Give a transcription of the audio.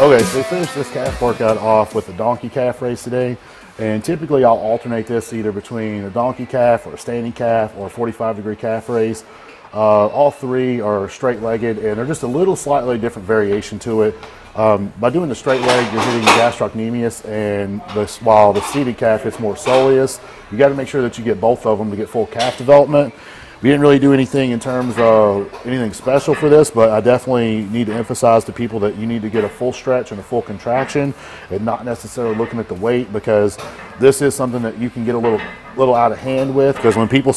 Okay, so we finished this calf workout off with the donkey calf raise today. And typically I'll alternate this either between a donkey calf or a standing calf or a 45 degree calf raise. Uh, all three are straight legged and they're just a little slightly different variation to it. Um, by doing the straight leg, you're hitting the gastrocnemius, and while the seated calf is more soleus, you got to make sure that you get both of them to get full calf development. We didn't really do anything in terms of anything special for this, but I definitely need to emphasize to people that you need to get a full stretch and a full contraction and not necessarily looking at the weight because this is something that you can get a little little out of hand with because when people